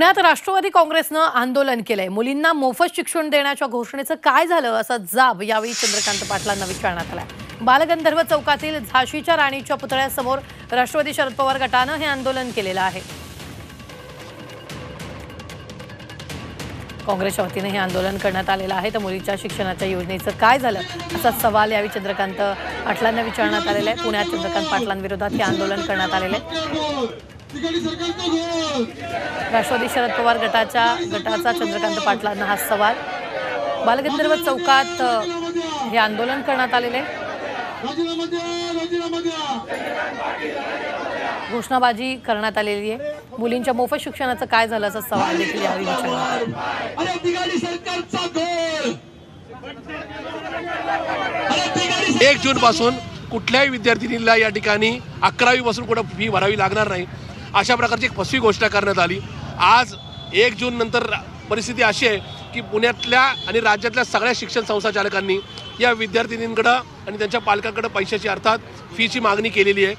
पुण्यात राष्ट्रवादी काँग्रेसनं आंदोलन केलंय. मुलींना मोफत शिक्षण देण्याच्या घोषणेचं काय झालं असा जाब यावेळी चंद्रकांत पाटलांना विचारण्यात आलाय. बालगंधर्व चौकातील झाशीच्या राणीच्या पुतळ्यासमोर राष्ट्रवादी शरद पवार गटानं हे आंदोलन केलेलं आहे. काँग्रेसच्या वतीनं हे आंदोलन करण्यात आलेलं आहे. तर मुलीच्या शिक्षणाच्या योजनेचं काय झालं असा सवाल यावेळी चंद्रकांत पाटलांना विचारण्यात आलेला आहे. पुण्यात चंद्रकांत पाटलांविरोधात हे आंदोलन करण्यात आलेलं आहे. राष्ट्रवादी शरद पवार गटाच्या गटाचा चंद्रकांत पाटलांना हा सवाल. बालगंधर्व चौकात हे आंदोलन करण्यात आलेले. आहे घोषणाबाजी करण्यात आलेली आहे. मुलींच्या मोफत शिक्षणाचं काय झालं असा सवाल देखील यावेळी एक जून पासून कुठल्याही विद्यार्थिनीला या ठिकाणी अकरावी पासून कुठं फी भरावी लागणार नाही. अशा प्रकारची एक फसवी घोषणा करण्यात आली. आज एक जून नंतर परिस्थिती अशी आहे की पुण्यातल्या आणि राज्यातल्या सगळ्या शिक्षण संस्था चालकांनी या विद्यार्थिनींकडं आणि त्यांच्या पालकांकडं पैशाची अर्थात फीची मागणी केलेली आहे.